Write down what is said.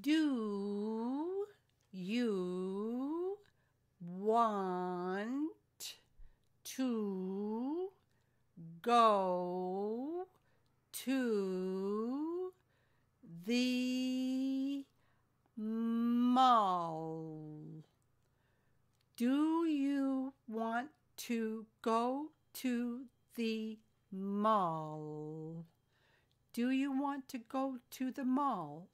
Do you want to go to the mall? Do you want to go to the mall? Do you want to go to the mall?